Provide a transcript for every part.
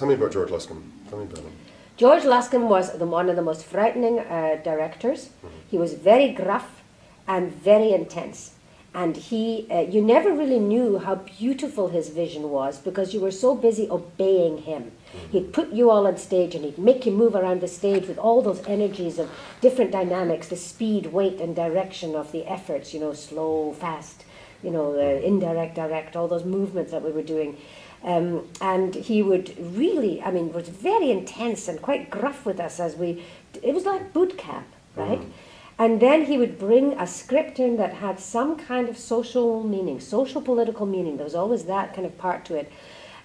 Tell me about George Luscombe. Tell me about him. George Luscombe was the, one of the most frightening uh, directors. He was very gruff and very intense. And he, uh, you never really knew how beautiful his vision was because you were so busy obeying him. He'd put you all on stage and he'd make you move around the stage with all those energies of different dynamics, the speed, weight, and direction of the efforts, you know, slow, fast, you know, uh, indirect, direct, all those movements that we were doing. Um, and he would really, I mean, was very intense and quite gruff with us as we, it was like boot camp, right? And then he would bring a script in that had some kind of social meaning, social political meaning. There was always that kind of part to it.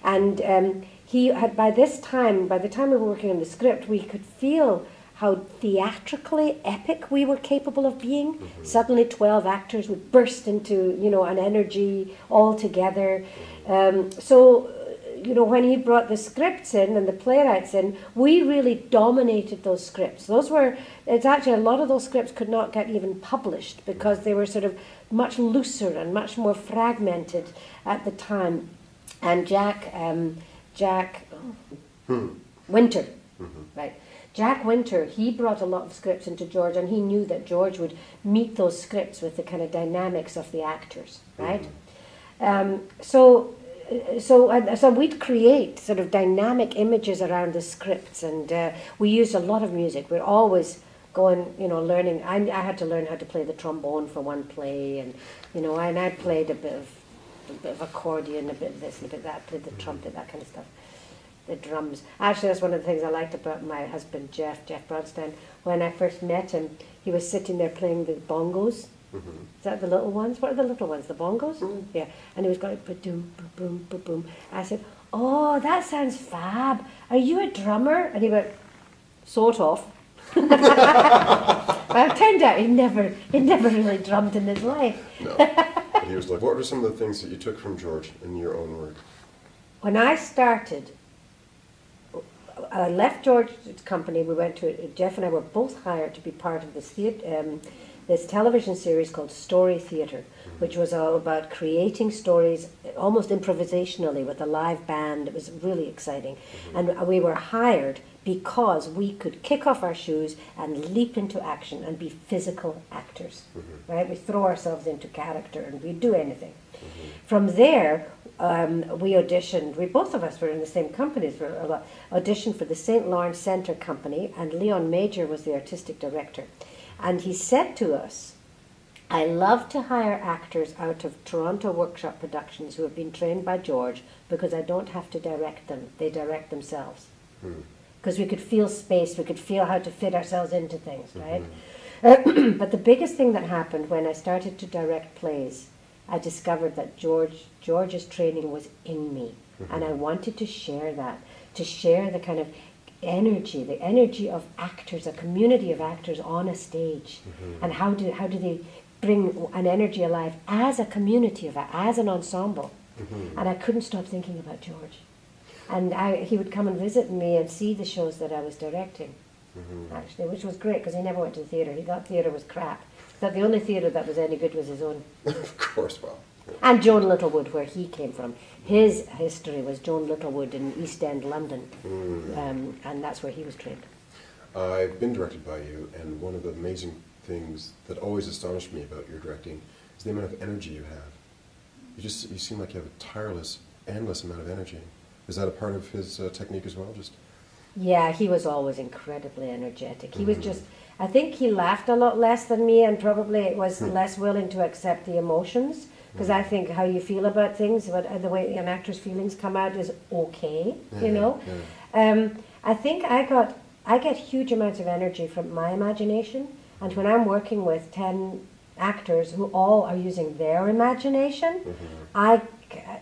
And um, he had, by this time, by the time we were working on the script, we could feel how theatrically epic we were capable of being. Suddenly, 12 actors would burst into, you know, an energy all together. Um, so, you know, when he brought the scripts in and the playwrights in, we really dominated those scripts. Those were, it's actually a lot of those scripts could not get even published because they were sort of much looser and much more fragmented at the time. And Jack, um, Jack Winter, right? Jack Winter, he brought a lot of scripts into George, and he knew that George would meet those scripts with the kind of dynamics of the actors, right? Um, so, uh, so, and so we'd create sort of dynamic images around the scripts, and uh, we used a lot of music. We're always going, you know, learning. I, I had to learn how to play the trombone for one play, and you know, and I played a bit of a bit of accordion, a bit of this and a bit of that, played the trumpet, that kind of stuff the drums. Actually, that's one of the things I liked about my husband Jeff, Jeff Bronstein. When I first met him, he was sitting there playing the bongos. Mm-hmm. Is that the little ones? What are the little ones? The bongos? Mm-hmm. Yeah. And he was going ba boom, ba boom. I said, "Oh, that sounds fab. Are you a drummer?" And he went, "Sort of." well, it turned out he never, he never really drummed in his life. No. He was like, what were some of the things that you took from George in your own work? When I started, I left George's company. We went to Jeff and I were both hired to be part of this theatre, um, this television series called Story Theatre, which was all about creating stories almost improvisationally with a live band. It was really exciting, mm-hmm. and we were hired because we could kick off our shoes and leap into action and be physical actors. Mm-hmm. Right? We throw ourselves into character and we do anything. Mm-hmm. From there, um, we auditioned. We both of us were in the same companies. We auditioned for the St. Lawrence Centre Company, and Leon Major was the artistic director. And he said to us, I love to hire actors out of Toronto Workshop Productions who have been trained by George because I don't have to direct them, they direct themselves. Because we could feel space, we could feel how to fit ourselves into things, right? but the biggest thing that happened when I started to direct plays, I discovered that George George's training was in me, mm-hmm. and I wanted to share that, to share the kind of energy, the energy of actors, a community of actors on a stage, mm-hmm. and how do how do they bring an energy alive as a community of as an ensemble, mm-hmm. and I couldn't stop thinking about George, and I, he would come and visit me and see the shows that I was directing, actually, which was great because he never went to the theatre. He thought theatre was crap. That the only theatre that was any good was his own. of course, well. And Joan Littlewood, where he came from. His history was Joan Littlewood in East End, London, um, and that's where he was trained. I've been directed by you, and one of the amazing things that always astonished me about your directing is the amount of energy you have. You just you seem like you have a tireless, endless amount of energy. Is that a part of his uh, technique as well? Just Yeah, he was always incredibly energetic. He was just, I think he laughed a lot less than me and probably was less willing to accept the emotions. Because I think how you feel about things, what, uh, the way an actor's feelings come out is okay, you know. yeah. Um, I think I got, I get huge amounts of energy from my imagination. And when I'm working with 10 actors who all are using their imagination, I,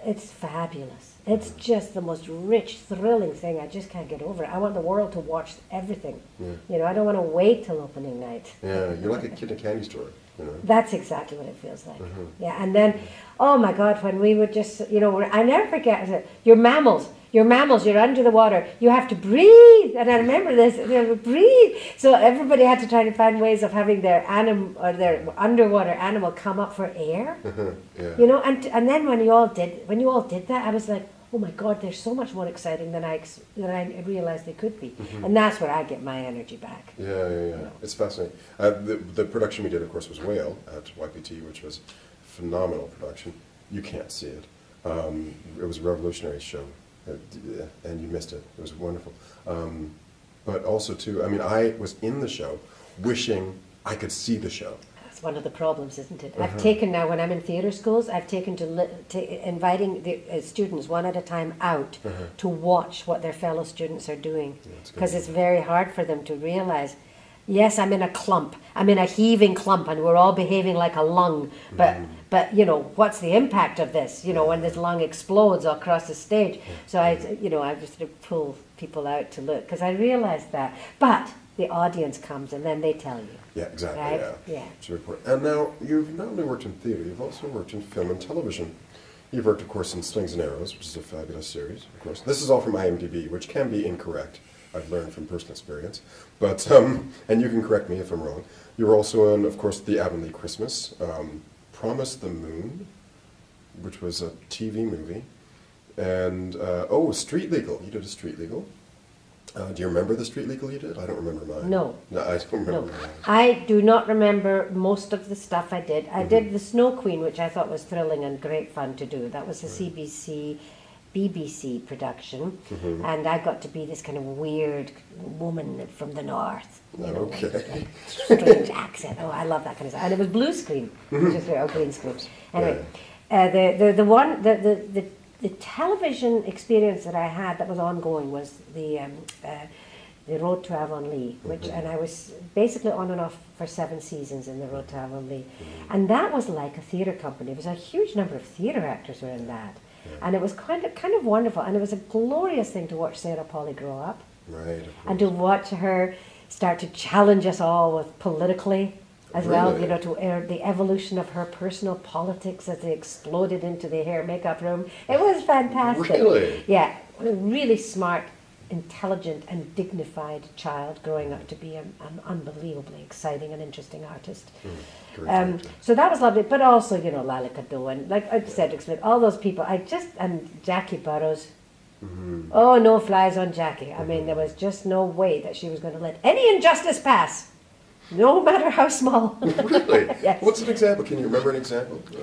it's fabulous. It's just the most rich, thrilling thing. I just can't get over it. I want the world to watch everything. Yeah. You know, I don't want to wait till opening night. yeah, you're like a kid in a candy store. You know. That's exactly what it feels like. Uh-huh. Yeah, and then, oh my God, when we would just, you know, I never forget, you're mammals. You're mammals. You're under the water. You have to breathe. And I remember this. You know, breathe. So everybody had to try to find ways of having their anim or their underwater animal come up for air. yeah. You know, and and then when you all did when you all did that, I was like, oh my God, they're so much more exciting than I, ex- than I realized they could be. Mm-hmm. And that's where I get my energy back. Yeah, yeah, yeah. It's fascinating. Uh, the, the production we did, of course, was Whale at YPT, which was phenomenal production. You can't see it. Um, it was a revolutionary show, uh, uh, and you missed it. It was wonderful. Um, but also, too, I mean, I was in the show wishing I could see the show. That's one of the problems, isn't it? Uh-huh. I've taken now, when I'm in theatre schools, I've taken to, li- to inviting the uh, students one at a time out Uh-huh. to watch what their fellow students are doing. Yeah. Because it's very hard for them to realize, yes, I'm in a clump, I'm in a heaving clump, and we're all behaving like a lung. But, Mm-hmm. but you know, what's the impact of this? You know, when this lung explodes across the stage. So I, you know, I just sort of pull people out to look because I realized that. But the audience comes and then they tell you. Yeah, exactly. Right? Yeah. Yeah. It's very important. And now you've not only worked in theatre, you've also worked in film and television. You've worked, of course, in Slings and Arrows, which is a fabulous series, of course. This is all from IMDb, which can be incorrect. I've learned from personal experience, but um, and you can correct me if I'm wrong. You were also in, of course, the Avonlea Christmas, um, Promise the Moon, which was a TV movie, and uh, oh, Street Legal. You did a Street Legal. Uh, do you remember the Street Legal you did? I don't remember mine. No. No, I don't remember No, mine. I do not remember most of the stuff I did. I did the Snow Queen, which I thought was thrilling and great fun to do. That was a CBC, BBC production, and I got to be this kind of weird woman from the north. You know, Okay. a strange accent. Oh, I love that kind of stuff. And it was blue screen, which great, or green screen. Anyway, uh, the, the the one the, the the the television experience that I had that was ongoing was the. Um, uh, the Road to Avonlea, which, and I was basically on and off for seven seasons in the Road to Avonlea, and that was like a theatre company. It was a huge number of theatre actors were in that, and it was kind of kind of wonderful, and it was a glorious thing to watch Sarah Polley grow up, Right. of and to watch her start to challenge us all with politically as well. You know, to uh, the evolution of her personal politics as they exploded into the hair makeup room. It was fantastic. Really? Yeah, really smart, intelligent, and dignified child growing up to be an, an unbelievably exciting and interesting artist. Great Um, so that was lovely, but also, you know, Lala Lalika and like I said, explain all those people. I just, and Jackie Burroughs. Mm-hmm. Oh, no flies on Jackie. I mean, there was just no way that she was going to let any injustice pass, no matter how small. really? Yes. What's an example? Can you remember an example? Uh,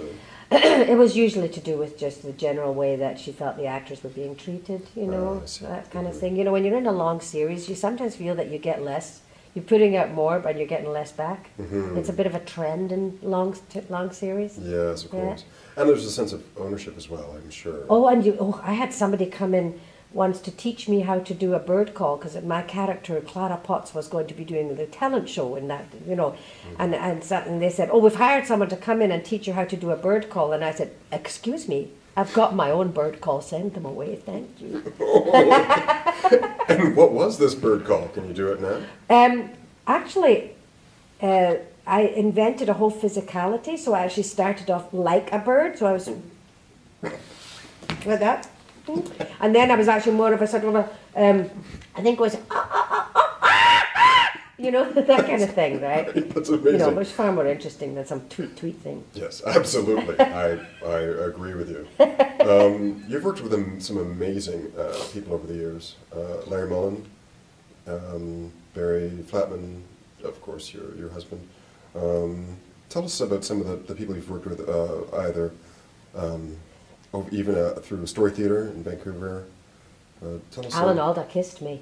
it was usually to do with just the general way that she felt the actors were being treated, you know, Oh, that kind of Mhm. thing. You know, when you're in a long series, you sometimes feel that you get less. You're putting out more, but you're getting less back. Mhm. It's a bit of a trend in long, t- long series. yes, of Yeah. course. And there's a sense of ownership as well, I'm sure. Oh, and you, oh, I had somebody come in once to teach me how to do a bird call because my character Clara Potts was going to be doing the talent show in that, you know, and and, so, and they said, oh, we've hired someone to come in and teach you how to do a bird call, and I said, excuse me, I've got my own bird call. Send them away, thank you. And what was this bird call? Can you do it now? Um, actually, uh, I invented a whole physicality, so I actually started off like a bird. So I was like that, and then I was actually more of a sort of a, um, I think it was, "Ah, ah, ah, ah, ah, ah," you know, that kind of thing, right? That's You amazing. know, which is far more interesting than some tweet tweet thing. Yes, absolutely. I, I agree with you. Um, you've worked with some amazing uh, people over the years. Uh, Larry Mollin, um, Barry Flatman, of course, your, your husband. Um, tell us about some of the, the people you've worked with, uh, either um, even uh, through a Story Theatre in Vancouver. Uh, tell us Alan Alda kissed me.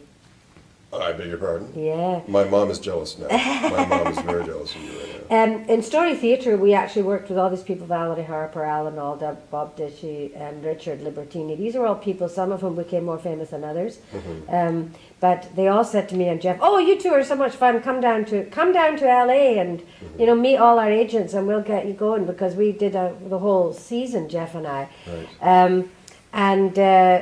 I beg your pardon. Yeah. My mom is jealous now. My mom is very jealous of you right now. Um, in Story Theatre, we actually worked with all these people Valerie Harper, Alan Alda, Bob Dishy, and Richard Libertini. These are all people, some of whom became more famous than others. Um, but they all said to me and Jeff, "Oh, you two are so much fun. Come down to come down to LA and you know meet all our agents, and we'll get you going because we did a, the whole season, Jeff and I." Right. Um, and uh,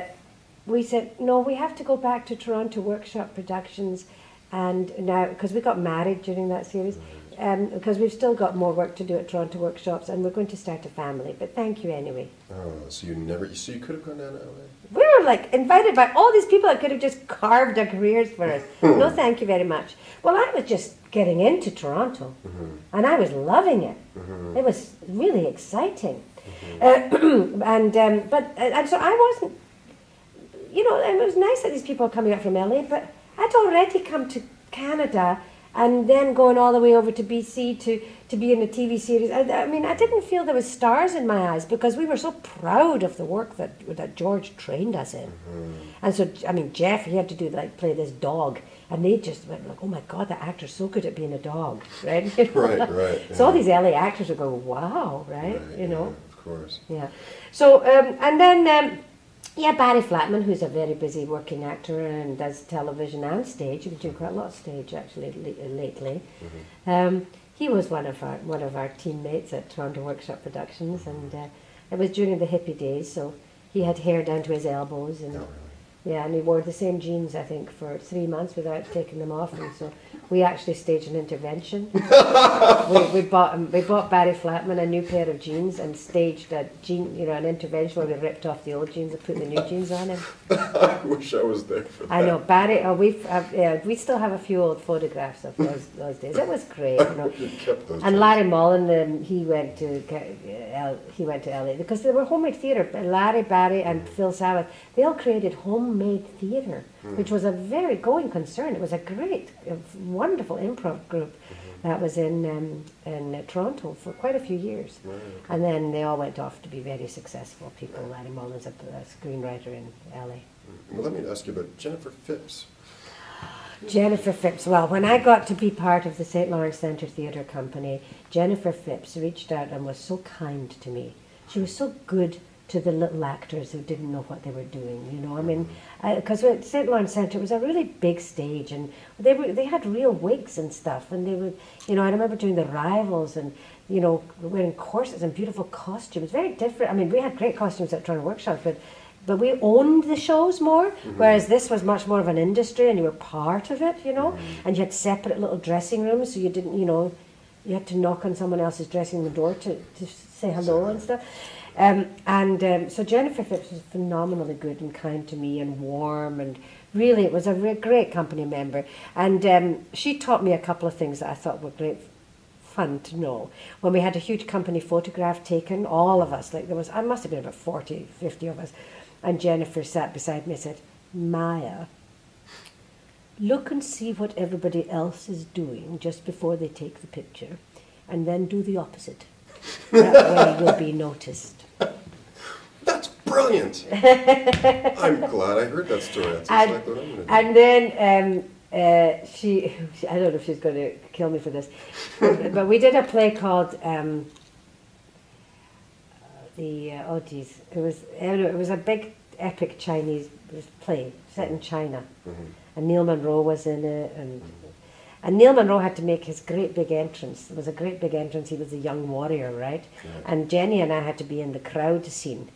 we said, no, we have to go back to Toronto Workshop Productions. And now, because we got married during that series, um, because we've still got more work to do at Toronto Workshops, and we're going to start a family. But thank you anyway. Oh, so you never, so you could have gone down to LA? We were like invited by all these people that could have just carved our careers for us. no, thank you very much. Well, I was just getting into Toronto, and I was loving it. It was really exciting, uh, and um, but uh, and so I wasn't you know, and it was nice that these people are coming up from LA, but I'd already come to Canada and then going all the way over to BC to, to be in a TV series. I, I mean, I didn't feel there was stars in my eyes because we were so proud of the work that that George trained us in. And so, I mean, Jeff, he had to do like play this dog, and they just went like, "Oh my God, that actor's so good at being a dog," right? You know? Right, right, So all these LA actors are going, "Wow," right? Right, You know. yeah, of course. Yeah. So, um, and then, um, yeah, Barry Flatman, who's a very busy working actor and does television and stage. He's been doing quite a lot of stage actually lately. Um, he was one of our one of our teammates at Toronto Workshop Productions, and uh, it was during the hippie days. So he had hair down to his elbows, and Oh, really? Yeah, and he wore the same jeans I think for three months without taking them off, and so we actually staged an intervention. we, we bought him- we bought Barry Flatman a new pair of jeans and staged a jean, you know, an intervention where we ripped off the old jeans and put the new jeans on him. I wish I was there for that. I know Barry. Oh, we uh, yeah, we still have a few old photographs of those those days. It was great, you know. You kept those. And. Larry Mollin, um, he went to uh, L- he went to LA because they were homemade theatre. Larry, Barry, and Phil Savath, they all created homemade theatre, which was a very going concern. It was a great, wonderful improv group that was in um, in uh, Toronto for quite a few years, Right. and then they all went off to be very successful people. Larry Mollin's, a, a screenwriter in LA. Well, let me ask you about Jennifer Phipps. Jennifer Phipps. Well, when I got to be part of the St. Lawrence Centre Theatre Company, Jennifer Phipps reached out and was so kind to me. She was so good to the little actors who didn't know what they were doing. You know, I mean, mm-hmm. because at St. Lawrence Centre it was a really big stage, and they were they had real wigs and stuff, and they were, you know, I remember doing the rivals and. You know, wearing corsets and beautiful costumes. Very different. I mean, we had great costumes at Toronto Workshop, but but we owned the shows more, mm-hmm. whereas this was much more of an industry and you were part of it, you know, mm-hmm. and you had separate little dressing rooms, so you didn't, you know, you had to knock on someone else's dressing room door to, to say hello and stuff. Um, and um, so Jennifer Phipps was phenomenally good and kind to me and warm and really it was a re- great company member. And um, she taught me a couple of things that I thought were great fun to know. When we had a huge company photograph taken, all of us, like there was, I must have been about 40, 50 of us, and Jennifer sat beside me and said, Maja, look and see what everybody else is doing just before they take the picture, and then do the opposite. That way you'll be noticed. That's brilliant. I'm glad I heard that story. That's And, exactly what I'm going to do. and then um, uh, she, I don't know if she's going to kill me for this, but we did a play called um, the uh, oh geez, it was know, it was a big epic Chinese play set in China, and Neil Munro was in it, and and Neil Munro had to make his great big entrance. It was a great big entrance. He was a young warrior, right? And Jenny and I had to be in the crowd scene,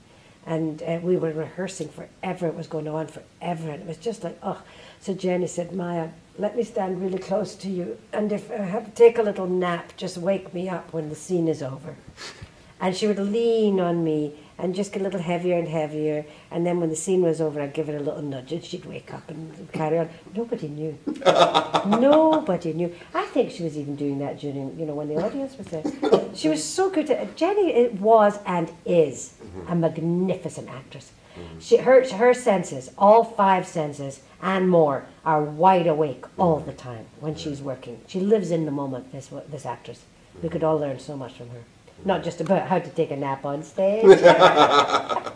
and uh, we were rehearsing forever. It was going on forever, and it was just like oh. So Jenny said, Maja, let me stand really close to you, and if I have to take a little nap, just wake me up when the scene is over. And she would lean on me and just get a little heavier and heavier. And then when the scene was over, I'd give her a little nudge and she'd wake up and carry on. Nobody knew. Nobody knew. I think she was even doing that during, you know, when the audience was there. She was so good at Jenny it was and is mm-hmm. a magnificent actress. She, her, her senses, all five senses and more, are wide awake all mm-hmm. the time when she's working. She lives in the moment, this, this actress. We could all learn so much from her. Not just about how to take a nap on stage.